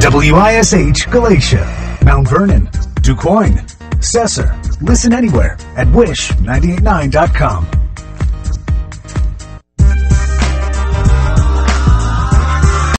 WISH Galatia, Mount Vernon, DuQuoin, Cesar. Listen anywhere at wish989.com.